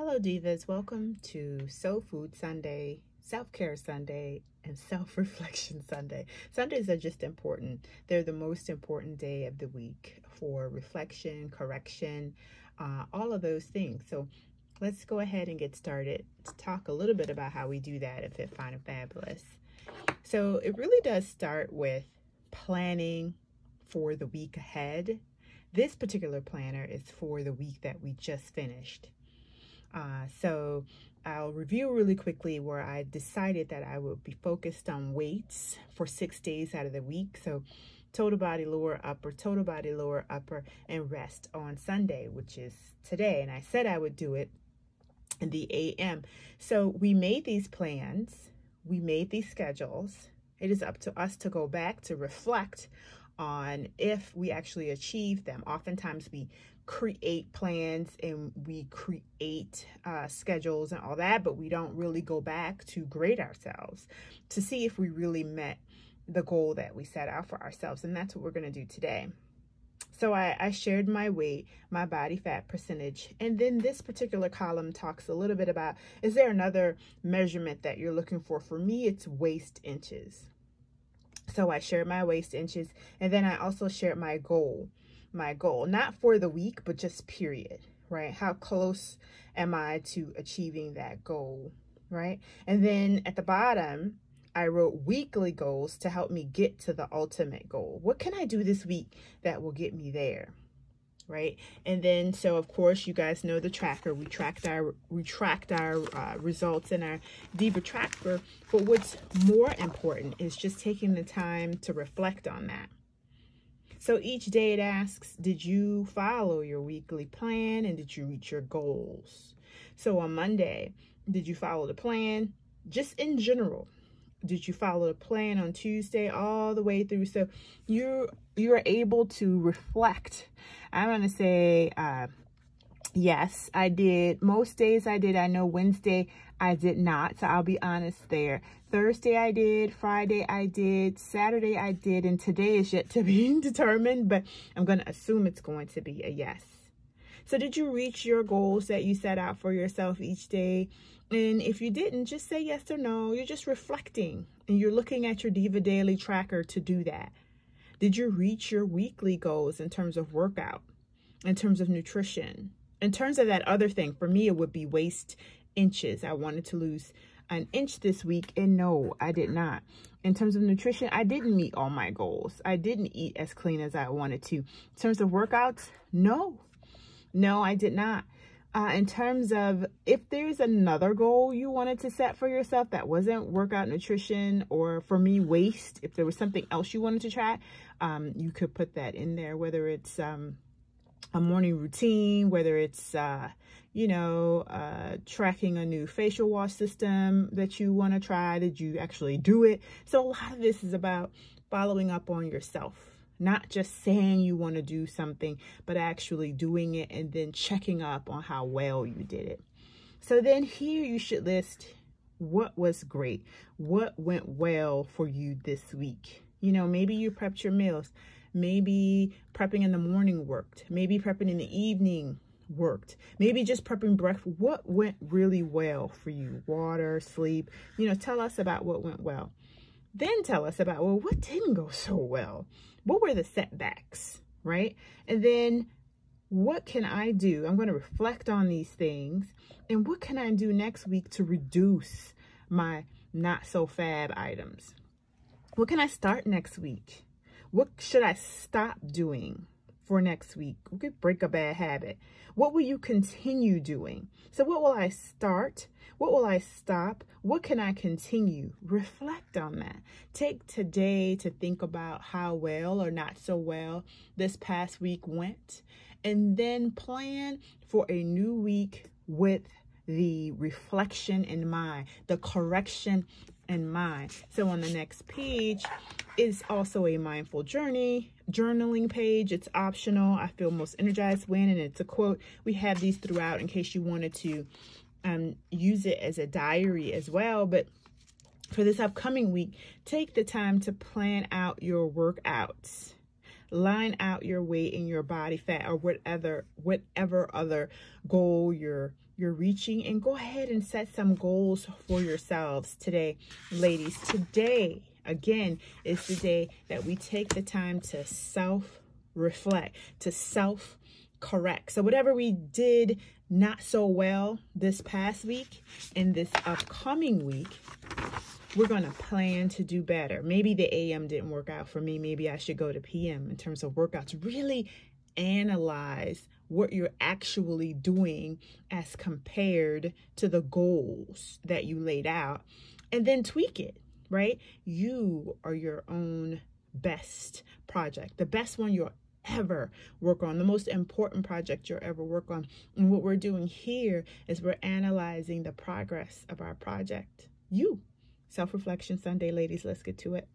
Hello, Divas. Welcome to Soul Food Sunday, Self Care Sunday, and Self Reflection Sunday. Sundays are just important. They're the most important day of the week for reflection, correction, uh, all of those things. So let's go ahead and get started to talk a little bit about how we do that at Fit Fyne and Fabulous. So it really does start with planning for the week ahead. This particular planner is for the week that we just finished. Uh, so I'll review really quickly where I decided that I would be focused on weights for six days out of the week. So total body lower upper, total body lower upper, and rest on Sunday, which is today. And I said I would do it in the AM. So we made these plans, we made these schedules. It is up to us to go back to reflect on if we actually achieve them. Oftentimes we create plans and we create uh, schedules and all that, but we don't really go back to grade ourselves to see if we really met the goal that we set out for ourselves. And that's what we're going to do today. So I, I, shared my weight, my body fat percentage, and then this particular column talks a little bit about, is there another measurement that you're looking for? For me, it's waist inches. So I shared my waist inches, and then I also shared my goal my goal, not for the week, but just period, right? How close am I to achieving that goal, right? And then at the bottom, I wrote weekly goals to help me get to the ultimate goal. What can I do this week that will get me there? Right. And then, so of course, you guys know the tracker. We tracked our, we tracked our uh, results in our Diva tracker. But what's more important is just taking the time to reflect on that so each day it asks, did you follow your weekly plan and did you reach your goals? So on Monday, did you follow the plan? Just in general, did you follow the plan on Tuesday all the way through? So you you're able to reflect. I'm gonna say uh, yes, I did. Most days I did. I know Wednesday I did not. So I'll be honest there. Thursday I did, Friday I did, Saturday I did, and today is yet to be determined, but I'm going to assume it's going to be a yes. So did you reach your goals that you set out for yourself each day? And if you didn't, just say yes or no. You're just reflecting and you're looking at your Diva Daily tracker to do that. Did you reach your weekly goals in terms of workout, in terms of nutrition, in terms of that other thing? For me, it would be waist inches. I wanted to lose an inch this week and no, I did not. In terms of nutrition, I didn't meet all my goals. I didn't eat as clean as I wanted to. In terms of workouts, no, no, I did not. Uh, in terms of if there's another goal you wanted to set for yourself that wasn't workout nutrition or for me waist if there was something else you wanted to try um, you could put that in there whether it's um, a morning routine, whether it's, uh, you know, uh, tracking a new facial wash system that you want to try, did you actually do it? So a lot of this is about following up on yourself, not just saying you want to do something, but actually doing it and then checking up on how well you did it. So then here you should list what was great, what went well for you this week. You know, maybe you prepped your meals. Maybe prepping in the morning worked. Maybe prepping in the evening worked. Maybe just prepping breakfast. What went really well for you? Water, sleep. You know, tell us about what went well. Then tell us about, well, what didn't go so well? What were the setbacks, right? And then what can I do? I'm going to reflect on these things. And what can I do next week to reduce my not so fab items? What can I start next week? What should I stop doing for next week? We could break a bad habit. What will you continue doing? So what will I start? What will I stop? What can I continue? Reflect on that. Take today to think about how well or not so well this past week went. And then plan for a new week with the reflection in mind, the correction in mind. So on the next page is also a mindful journey, journaling page. It's optional. I feel most energized when, and it's a quote. We have these throughout in case you wanted to um, use it as a diary as well. But for this upcoming week, take the time to plan out your workouts line out your weight and your body fat or whatever whatever other goal you're you're reaching and go ahead and set some goals for yourselves today ladies. Today again is the day that we take the time to self reflect to self correct so whatever we did not so well this past week and this upcoming week we're going to plan to do better. Maybe the AM didn't work out for me. Maybe I should go to PM in terms of workouts. Really analyze what you're actually doing as compared to the goals that you laid out and then tweak it, right? You are your own best project, the best one you'll ever work on, the most important project you'll ever work on. And what we're doing here is we're analyzing the progress of our project. You Self Reflection Sunday, ladies, let's get to it.